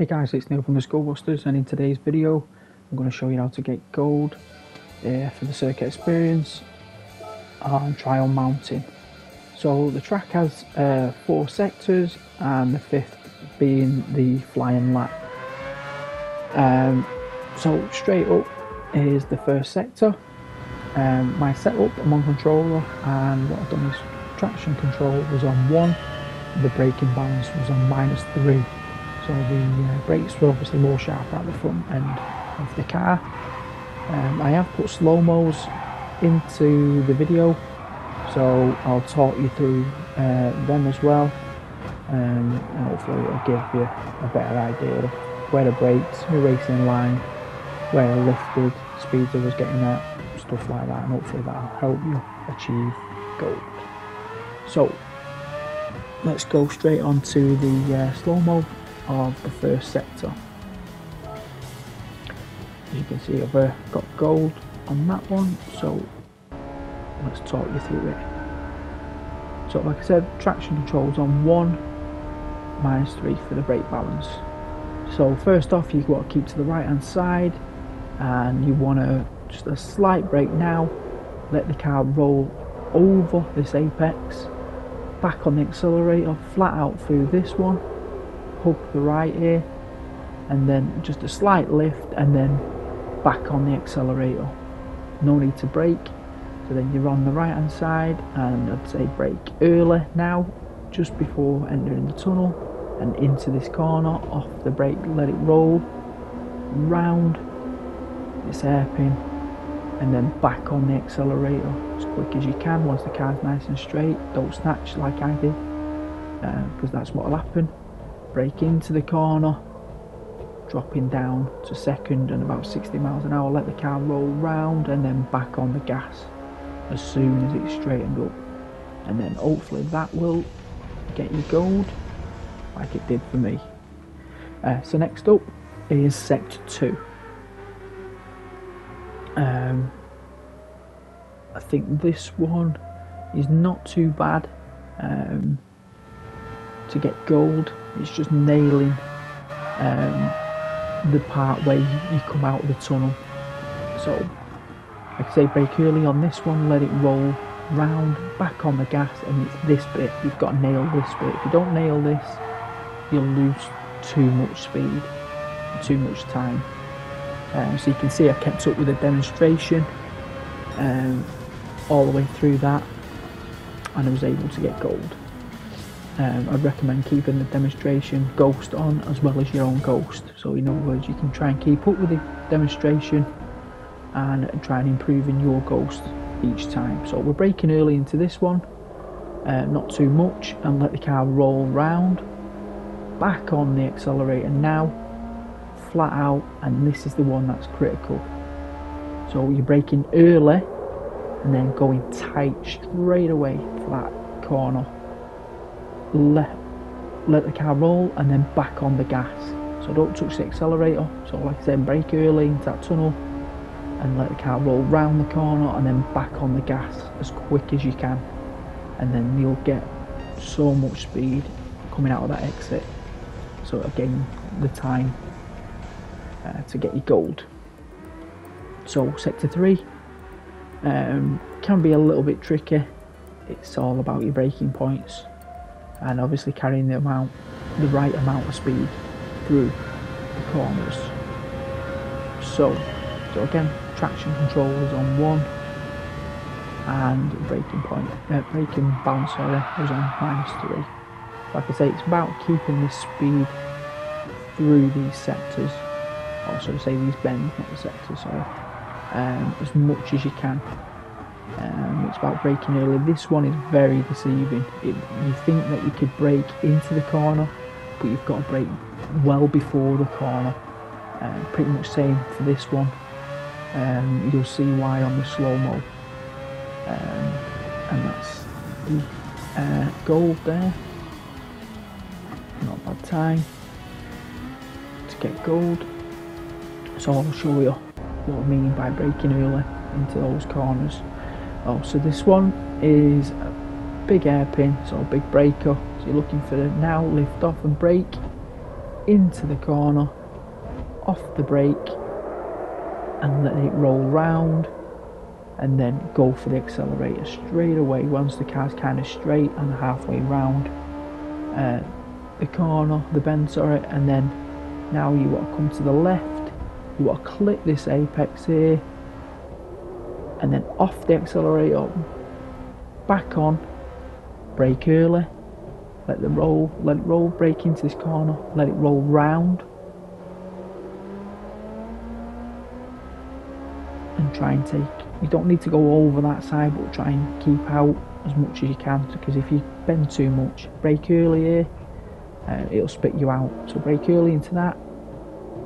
Hey guys, it's Neil from the Skull Busters and in today's video I'm going to show you how to get gold uh, for the circuit experience on trial mountain. So the track has uh, four sectors and the fifth being the flying lap. Um, so straight up is the first sector. Um, my setup, I'm on controller and what I've done is traction control was on one, the braking balance was on minus three so the uh, brakes were obviously more sharp at the front end of the car. Um, I have put slow-mos into the video so I'll talk you through uh, them as well um, and hopefully it'll give you a better idea of where the brakes, the racing line, where I lifted, speeds I was getting at, stuff like that and hopefully that'll help you achieve gold. So let's go straight on to the uh, slow-mo of the first sector. As you can see I've uh, got gold on that one so let's talk you through it. So like I said traction controls on 1 minus 3 for the brake balance. So first off you want to keep to the right hand side and you want to just a slight brake now let the car roll over this apex back on the accelerator flat out through this one hook the right ear and then just a slight lift and then back on the accelerator. No need to brake. So then you're on the right hand side and I'd say brake early now just before entering the tunnel and into this corner off the brake let it roll round this hairpin and then back on the accelerator as quick as you can. Once the car's nice and straight don't snatch like I did because uh, that's what will happen brake into the corner, dropping down to second and about 60 miles an hour, let the car roll round and then back on the gas as soon as it's straightened up. And then hopefully that will get you gold like it did for me. Uh, so next up is sector 2. Um, I think this one is not too bad um, to get gold it's just nailing um, the part where you, come out of the tunnel. So, like I say, brake early on this one, let it roll round, back on the gas, and it's this bit. You've got to nail this bit. If you don't nail this, you'll lose too much speed, too much time. Um, so you can see I kept up with the demonstration um, all the way through that, and I was able to get gold um, I'd recommend keeping the demonstration ghost on as well as your own ghost. So in other words, you can try and keep up with the demonstration and try and improve in your ghost each time. So we're braking early into this one, uh, not too much, and let the car roll round. Back on the accelerator now, flat out, and this is the one that's critical. So you're braking early and then going tight straight away, flat corner let, let the car roll and then back on the gas. So don't touch the accelerator. So like I said, brake early into that tunnel and let the car roll round the corner and then back on the gas as quick as you can. And then you'll get so much speed coming out of that exit. So again, the time uh, to get your gold. So sector 3 um, can be a little bit tricky. It's all about your braking points and obviously carrying the amount, the right amount of speed through the corners. So, so again, traction control is on one, and braking point, uh, braking balance sorry, is on minus three. Like I say, it's about keeping the speed through these sectors, or so to say these bends, not the sectors, sorry, um, as much as you can. Um, it's about braking early. This one is very deceiving. It, you think that you could brake into the corner, but you've got to brake well before the corner. Uh, pretty much same for this one. Um, you'll see why on the slow mo. Um, and that's the uh, gold there. Not bad time to get gold. So I'll show you what I mean by braking early into those corners. Oh, so this one is a big airpin so a big breaker. So you're looking for the now, lift off and brake. into the corner, off the brake, and let it roll round, and then go for the accelerator straight away once the car's kind of straight and halfway round uh, the corner, the bend, sorry, and then now you want to come to the left, you want to clip this apex here, and then off the accelerator, back on, brake early, let the roll, let it roll, brake into this corner, let it roll round, and try and take. You don't need to go over that side, but try and keep out as much as you can because if you bend too much, brake early here, uh, it'll spit you out. So brake early into that,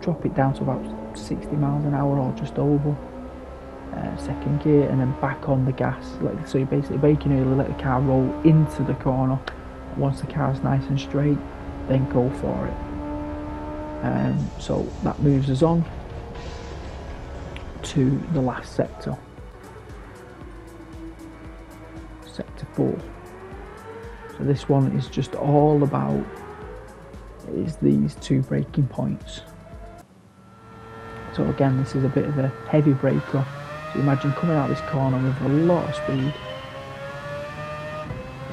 drop it down to about 60 miles an hour or just over. Uh, second gear and then back on the gas. Like, so you're basically braking early, let the car roll into the corner. Once the car's nice and straight, then go for it. Um, so that moves us on to the last sector. Sector 4. So this one is just all about is these two braking points. So again this is a bit of a heavy braker. Imagine coming out this corner with a lot of speed.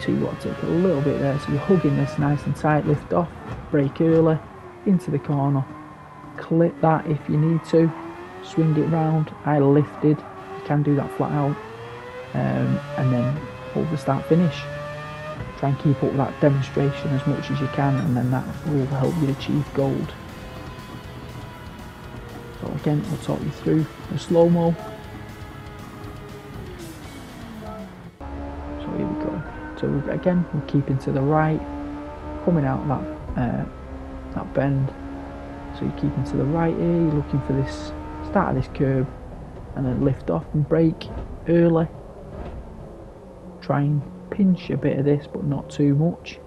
So you want to take a little bit there. So you're hugging this nice and tight, lift off, brake early, into the corner. Clip that if you need to swing it round. I lifted, you can do that flat out, um, and then hold the start finish. Try and keep up with that demonstration as much as you can, and then that will help you achieve gold. So again, I'll talk you through the slow So again, we're keeping to the right, coming out that uh, that bend. So you're keeping to the right here. You're looking for this start of this curb and then lift off and brake early. Try and pinch a bit of this but not too much.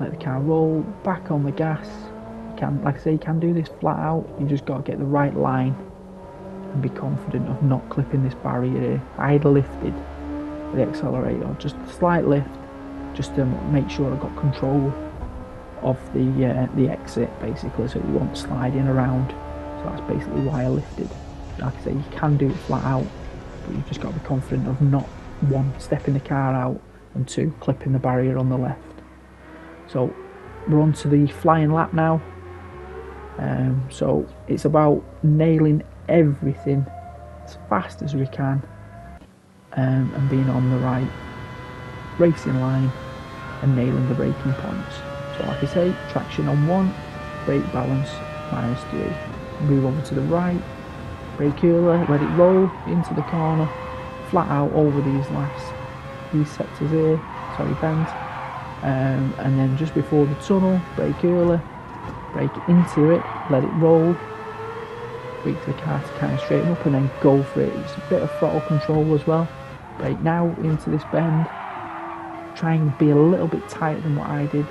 Let the car roll back on the gas. You can, like I say, you can do this flat out. You just got to get the right line and be confident of not clipping this barrier here. I had lifted the accelerator, just a slight lift, just to make sure I got control of the uh, the exit basically so you won't sliding around. So that's basically why I lifted. Like I say you can do it flat out but you've just got to be confident of not one stepping the car out and two clipping the barrier on the left. So we're on to the flying lap now. Um, so it's about nailing everything as fast as we can um, and being on the right racing line and nailing the braking points so like I say, traction on one, brake balance minus three. Move over to the right, brake early, let it roll into the corner, flat out over these last, these sectors here, sorry bends. Um, and then just before the tunnel, brake early, brake into it, let it roll, brake the car to kind of straighten up and then go for it. It's a bit of throttle control as well. Right now into this bend, try and be a little bit tighter than what I did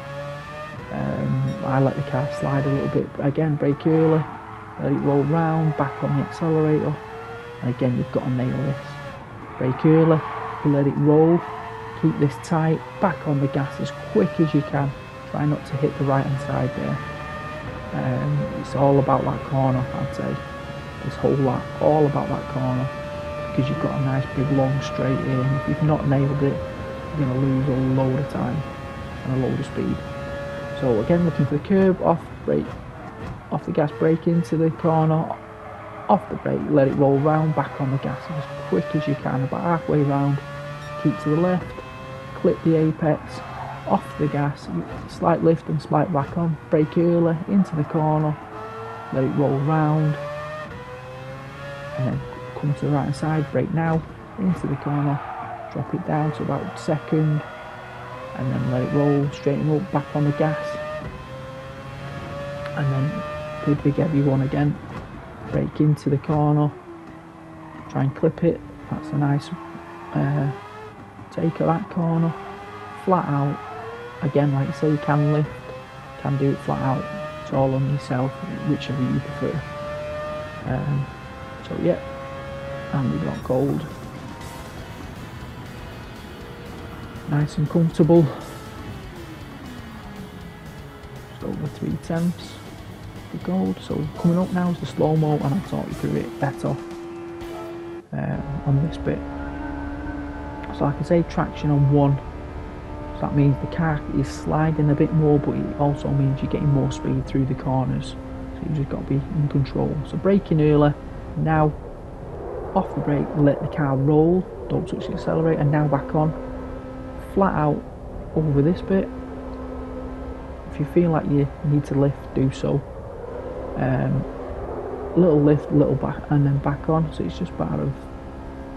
um, I let the car slide a little bit, again brake early, let it roll round, back on the accelerator, and again you've got to nail this. Brake early, let it roll, keep this tight, back on the gas as quick as you can, try not to hit the right hand side there. Um, it's all about that corner I'd say, this whole lap, all about that corner, because you've got a nice big long straight here, and if you've not nailed it, you're going to lose a load of time and a load of speed. So again, looking for the curb, off brake, off the gas, brake into the corner, off the brake, let it roll round, back on the gas as quick as you can, about halfway round, keep to the left, clip the apex, off the gas, slight lift and slight back on, brake early, into the corner, let it roll round, and then come to the right side, brake now, into the corner, drop it down to about second, and then let it roll, straighten up, back on the gas. And then the big heavy one again, brake into the corner, try and clip it. That's a nice uh, take of that corner. Flat out, again, like I say, you can lift, can do it flat out. It's all on yourself, whichever you prefer. Um, so yeah, and we got gold. nice and comfortable. just over three tenths the gold. So coming up now is the slow-mo and I'll talk you through it better um, on this bit. So I can say traction on one so that means the car is sliding a bit more but it also means you're getting more speed through the corners so you've just got to be in control. So braking early, now off the brake, let the car roll, don't touch the accelerator, and now back on, flat out over this bit. If you feel like you need to lift, do so. Um, little lift, little back, and then back on. So it's just part of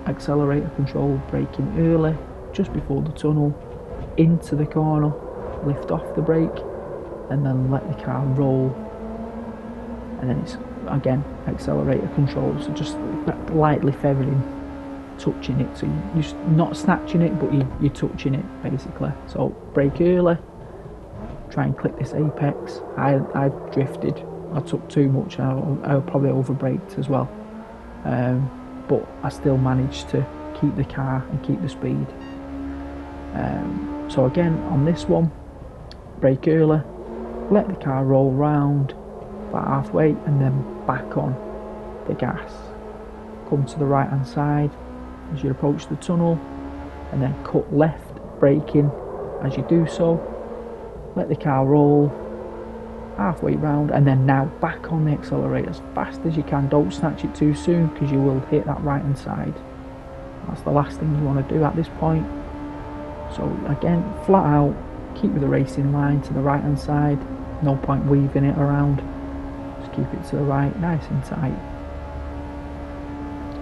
accelerator control, braking early, just before the tunnel, into the corner, lift off the brake, and then let the car roll. And then it's again accelerator control, so just lightly feathering, touching it. So you, are not snatching it, but you, you're touching it basically. So brake early, try and click this apex. I I drifted I took too much. I, I probably over braked as well, um, but I still managed to keep the car and keep the speed. Um, so again on this one, brake early, let the car roll round about halfway, and then back on the gas. Come to the right hand side as you approach the tunnel, and then cut left, braking as you do so. Let the car roll halfway round and then now back on the accelerator as fast as you can. Don't snatch it too soon because you will hit that right hand side. That's the last thing you want to do at this point. So again flat out keep with the racing line to the right hand side. No point weaving it around keep it to the right nice and tight.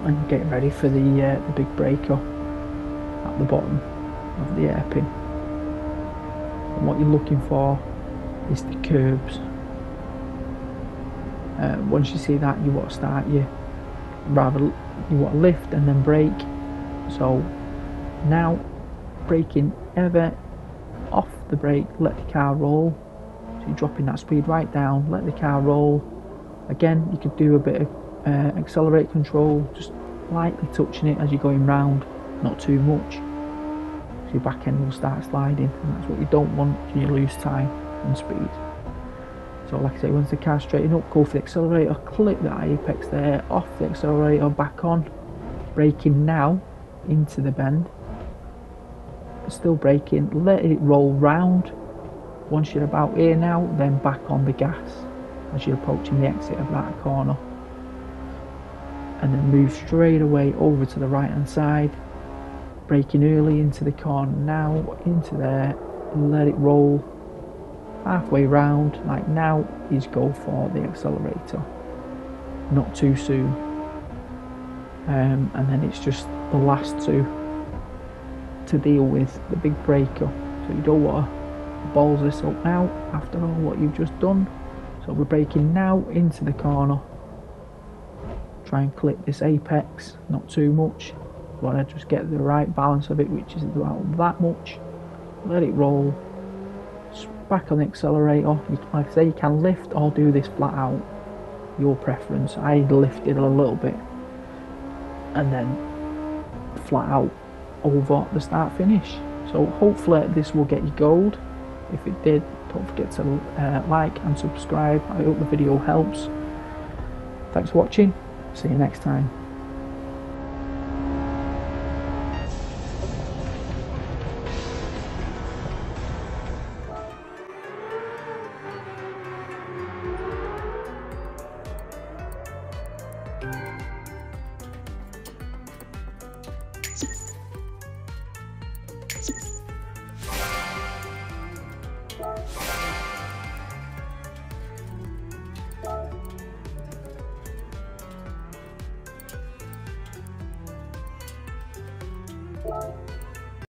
And get ready for the uh, the big breaker at the bottom of the hairpin and what you're looking for is the curbs. Uh, once you see that you want to start you rather you want to lift and then brake. So now braking ever off the brake let the car roll. So you're dropping that speed right down let the car roll again you could do a bit of uh, accelerate control just lightly touching it as you're going round not too much. So your back end will start sliding and that's what you don't want you lose time and speed. So like I say, once the car's straighten up, go for the accelerator, click that apex there, off the accelerator, back on, braking now into the bend, still braking, let it roll round, once you're about here now, then back on the gas as you're approaching the exit of that corner. And then move straight away over to the right hand side, braking early into the corner. Now, into there, let it roll halfway round like now is go for the accelerator. Not too soon. Um, and then it's just the last two to deal with the big breaker. So you don't want to balls this up now after all what you've just done we're braking now into the corner try and clip this apex not too much want to just get the right balance of it which is about that much let it roll back on the accelerator. like I say, you can lift or do this flat out. Your preference. I lifted a little bit and then flat out over the start finish. So hopefully this will get you gold. If it did, don't forget to uh, like and subscribe. I hope the video helps. Thanks for watching. See you next time.